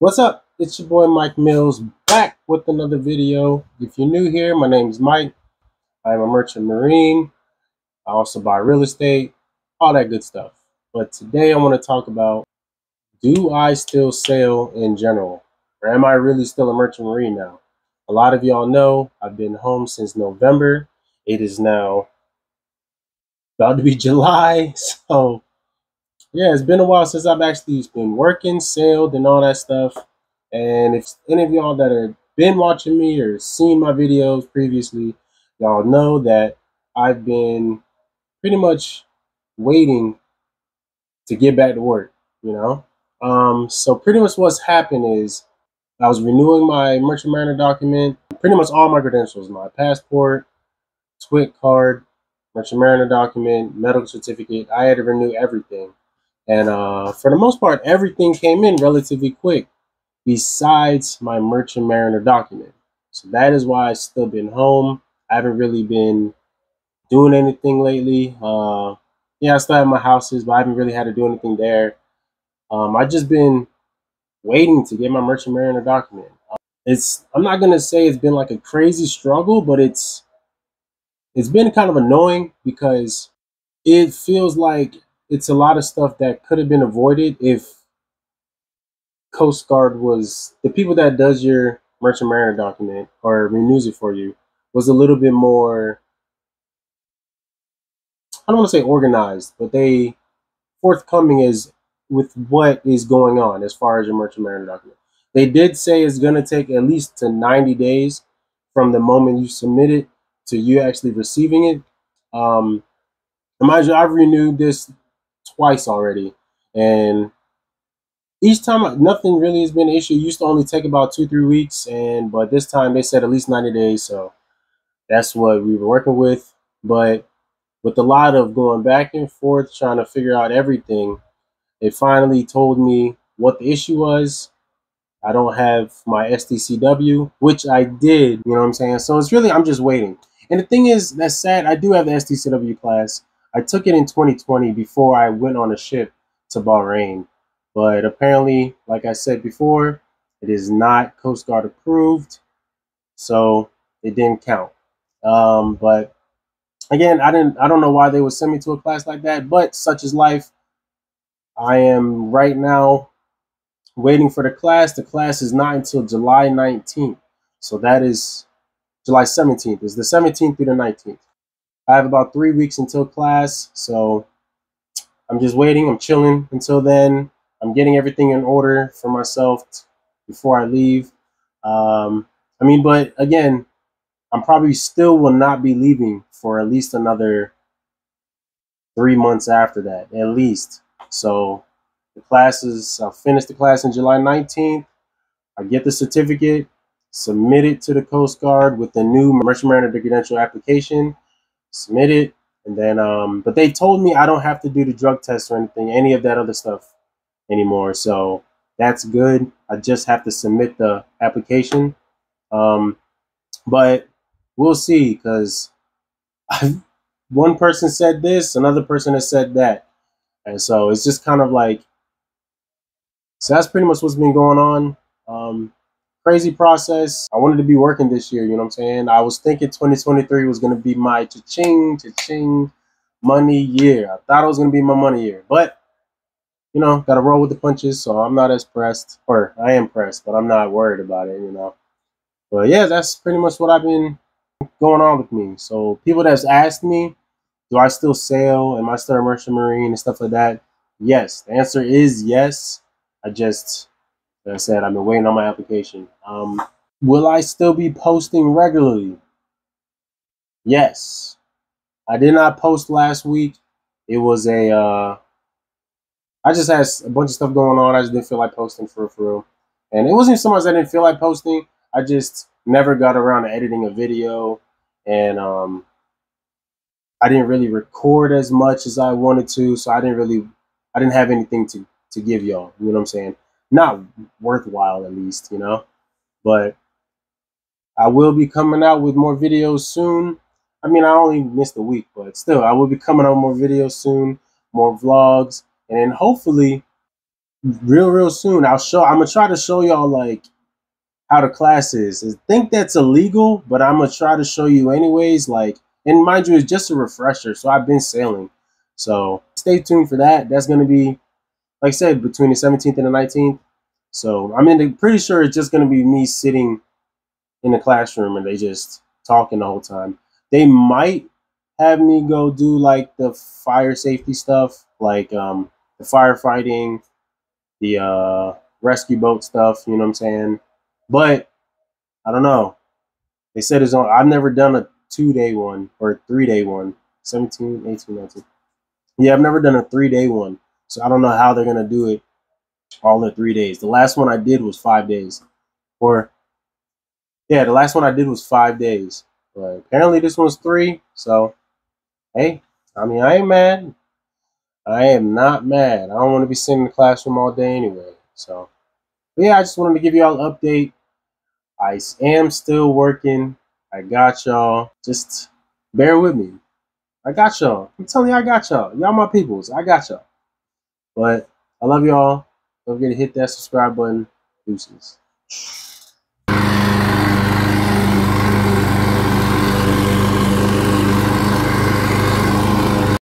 What's up? It's your boy Mike Mills back with another video. If you're new here, my name is Mike. I'm a merchant marine. I also buy real estate, all that good stuff. But today I want to talk about do I still sail in general? Or am I really still a merchant marine now? A lot of y'all know I've been home since November. It is now about to be July. So yeah, it's been a while since I've actually been working, sailed, and all that stuff. And if any of y'all that have been watching me or seen my videos previously, y'all know that I've been pretty much waiting to get back to work, you know? Um, so pretty much what's happened is I was renewing my Merchant Mariner document, pretty much all my credentials, my passport, TWIC card, Merchant Mariner document, medical certificate. I had to renew everything. And uh, for the most part, everything came in relatively quick besides my Merchant Mariner document. So that is why I've still been home. I haven't really been doing anything lately. Uh, yeah, I still have my houses, but I haven't really had to do anything there. Um, I've just been waiting to get my Merchant Mariner document. It's I'm not gonna say it's been like a crazy struggle, but it's it's been kind of annoying because it feels like it's a lot of stuff that could have been avoided if Coast Guard was the people that does your merchant mariner document or renews it for you was a little bit more I don't want to say organized, but they forthcoming is with what is going on as far as your merchant mariner document. They did say it's going to take at least to 90 days from the moment you submit it to you actually receiving it. Um, I've renewed this twice already, and each time nothing really has been an issue. It used to only take about two three weeks, and but this time they said at least ninety days, so that's what we were working with. But with a lot of going back and forth trying to figure out everything, they finally told me what the issue was. I don't have my STCW, which I did, you know what I'm saying? So it's really, I'm just waiting. And the thing is, that's sad. I do have the STCW class. I took it in 2020 before I went on a ship to Bahrain. But apparently, like I said before, it is not Coast Guard approved. So it didn't count. Um, but again, I didn't I don't know why they would send me to a class like that, but such is life. I am right now waiting for the class. The class is not until July 19th. So that is July 17th. Is the 17th through the 19th. I have about three weeks until class, so I'm just waiting. I'm chilling until then. I'm getting everything in order for myself before I leave. Um, I mean, but again, I'm probably still will not be leaving for at least another three months after that, at least. So the classes, I'll finish the class on July 19th. I get the certificate, submit it to the Coast Guard with the new Merchant Mariner credential application submit it, and then um, but they told me I don't have to do the drug test or anything, any of that other stuff anymore. So that's good. I just have to submit the application. Um, but we'll see because one person said this, another person has said that, and so it's just kind of like so that's pretty much what's been going on. Um, crazy process. I wanted to be working this year, you know what I'm saying? I was thinking 2023 was going to be my cha-ching, cha-ching money year. I thought it was going to be my money year, but you know, got to roll with the punches, so I'm not as pressed, or I am pressed, but I'm not worried about it, you know. But yeah, that's pretty much what I've been going on with me. So people that's asked me, do I still sail? Am I still a merchant marine and stuff like that? Yes. The answer is yes. I just like I said, I've been waiting on my application. Um, will I still be posting regularly? Yes. I did not post last week. It was a, uh, I just had a bunch of stuff going on. I just didn't feel like posting for, for real. And it wasn't so much I didn't feel like posting. I just never got around to editing a video. And um, I didn't really record as much as I wanted to. So I didn't really, I didn't have anything to, to give y'all. You know what I'm saying? Not worthwhile at least, you know. But I will be coming out with more videos soon. I mean, I only missed a week, but still, I will be coming out with more videos soon, more vlogs, and then hopefully real real soon. I'll show. I'm gonna try to show y'all like how the class is. I think that's illegal, but I'm gonna try to show you anyways. Like, and mind you, it's just a refresher. So I've been sailing. So stay tuned for that. That's gonna be, like I said, between the 17th and the 19th. So I'm in pretty sure it's just gonna be me sitting in the classroom and they just talking the whole time. They might have me go do like the fire safety stuff, like um, the firefighting, the uh, rescue boat stuff. You know what I'm saying? But I don't know. They said it's on. I've never done a two day one or a three day one. 17, 18, 19. Yeah, I've never done a three day one. So I don't know how they're gonna do it all in three days. The last one I did was five days. Or yeah, the last one I did was five days. But apparently this one's three. So hey, I mean I ain't mad. I am not mad. I don't want to be sitting in the classroom all day anyway. So yeah, I just wanted to give y'all an update. I am still working. I got y'all. Just bear with me. I got y'all. I'm telling you, I got y'all. Y'all my peoples. I got y'all. But I love y'all. Don't forget to hit that subscribe button. Deuces.